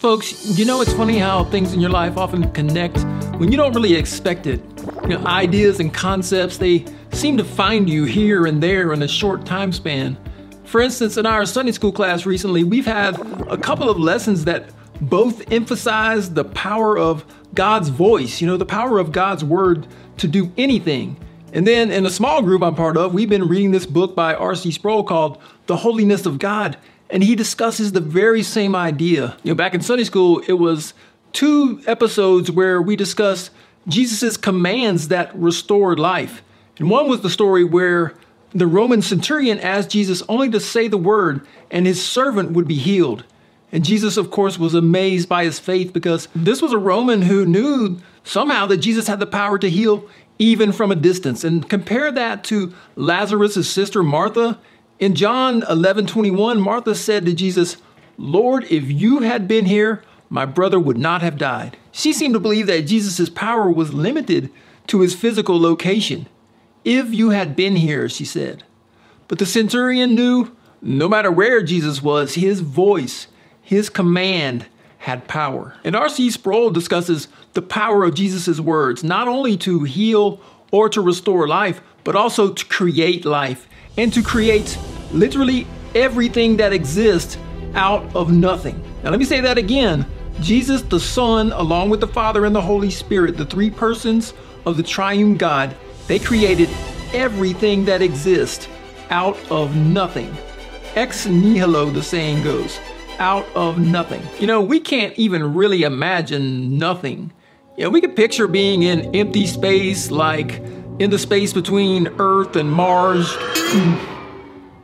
Folks, you know it's funny how things in your life often connect when you don't really expect it. You know, ideas and concepts, they seem to find you here and there in a short time span. For instance, in our Sunday school class recently, we've had a couple of lessons that both emphasize the power of God's voice, you know, the power of God's word to do anything. And then in a small group I'm part of, we've been reading this book by R.C. Sproul called The Holiness of God. And he discusses the very same idea. You know, back in Sunday school, it was two episodes where we discussed Jesus' commands that restored life. And one was the story where the Roman centurion asked Jesus only to say the word and his servant would be healed. And Jesus, of course, was amazed by his faith because this was a Roman who knew somehow that Jesus had the power to heal even from a distance. And compare that to Lazarus' sister Martha. In John 11 21, Martha said to Jesus, Lord, if you had been here, my brother would not have died. She seemed to believe that Jesus' power was limited to his physical location. If you had been here, she said. But the centurion knew no matter where Jesus was, his voice, his command had power. And R.C. Sproul discusses the power of Jesus' words, not only to heal or to restore life, but also to create life and to create literally everything that exists out of nothing. Now, let me say that again. Jesus, the Son, along with the Father and the Holy Spirit, the three persons of the triune God, they created everything that exists out of nothing. Ex nihilo, the saying goes, out of nothing. You know, we can't even really imagine nothing. Yeah, we could picture being in empty space, like in the space between Earth and Mars.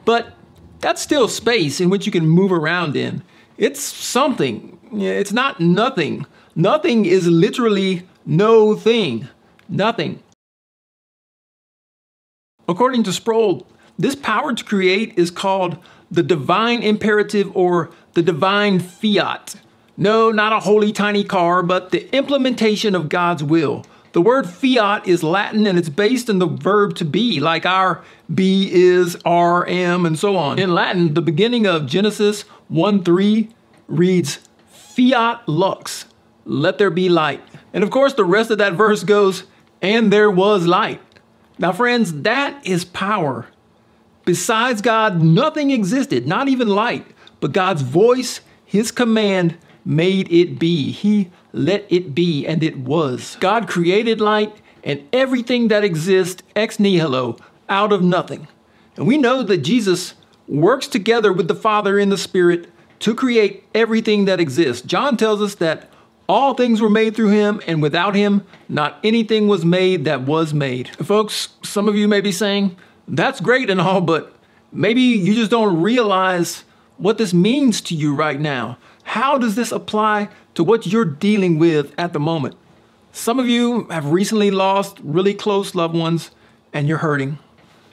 but that's still space in which you can move around in. It's something. It's not nothing. Nothing is literally no thing. Nothing. According to Sproul, this power to create is called the divine imperative or the divine fiat. No, not a holy tiny car, but the implementation of God's will. The word fiat is Latin and it's based in the verb to be, like our be, is, are, am, and so on. In Latin, the beginning of Genesis 1 3 reads, Fiat lux, let there be light. And of course, the rest of that verse goes, and there was light. Now, friends, that is power. Besides God, nothing existed, not even light, but God's voice, his command, made it be. He let it be, and it was. God created light and everything that exists ex nihilo, out of nothing. And we know that Jesus works together with the Father in the Spirit to create everything that exists. John tells us that all things were made through him, and without him, not anything was made that was made. Folks, some of you may be saying, that's great and all, but maybe you just don't realize what this means to you right now. How does this apply to what you're dealing with at the moment? Some of you have recently lost really close loved ones and you're hurting.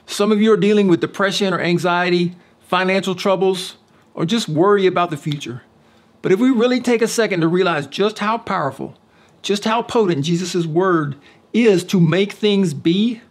Some of you are dealing with depression or anxiety, financial troubles, or just worry about the future. But if we really take a second to realize just how powerful, just how potent Jesus' word is to make things be,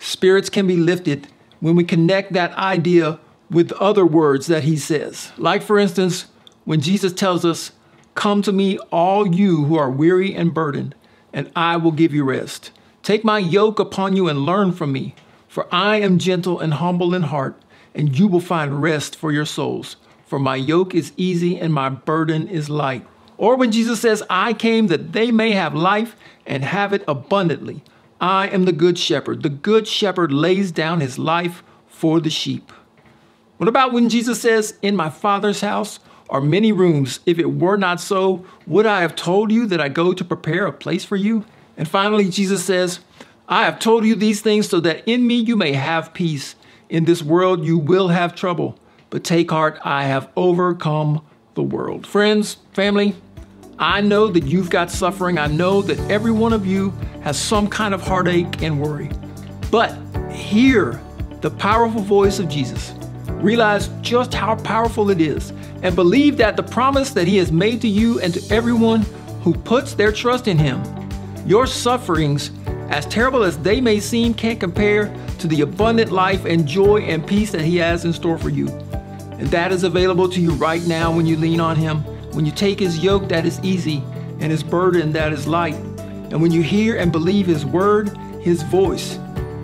spirits can be lifted when we connect that idea with other words that he says. Like, for instance, when Jesus tells us, Come to me, all you who are weary and burdened, and I will give you rest. Take my yoke upon you and learn from me, for I am gentle and humble in heart, and you will find rest for your souls. For my yoke is easy and my burden is light. Or when Jesus says, I came that they may have life and have it abundantly. I am the good shepherd. The good shepherd lays down his life for the sheep. What about when Jesus says, In my Father's house are many rooms? If it were not so, would I have told you that I go to prepare a place for you? And finally, Jesus says, I have told you these things so that in me you may have peace. In this world you will have trouble, but take heart, I have overcome the world. Friends, family, I know that you've got suffering. I know that every one of you has some kind of heartache and worry. But hear the powerful voice of Jesus. Realize just how powerful it is and believe that the promise that He has made to you and to everyone who puts their trust in Him, your sufferings, as terrible as they may seem, can't compare to the abundant life and joy and peace that He has in store for you. And that is available to you right now when you lean on Him. when you take his yoke that is easy and his burden that is light. And when you hear and believe his word, his voice,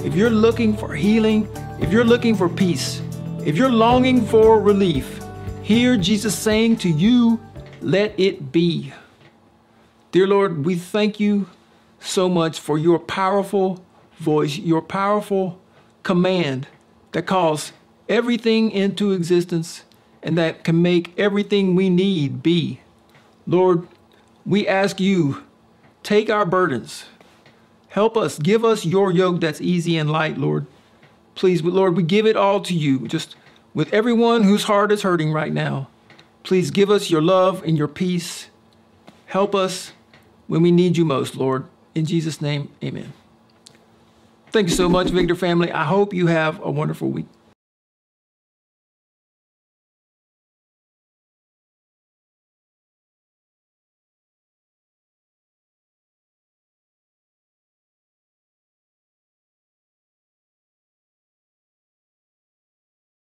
if you're looking for healing, if you're looking for peace, if you're longing for relief, hear Jesus saying to you, let it be. Dear Lord, we thank you so much for your powerful voice, your powerful command that calls everything into existence and that can make everything we need be. Lord, we ask you, take our burdens. Help us, give us your yoke that's easy and light, Lord. Please, Lord, we give it all to you, just with everyone whose heart is hurting right now. Please give us your love and your peace. Help us when we need you most, Lord. In Jesus' name, amen. Thank you so much, Victor family. I hope you have a wonderful week.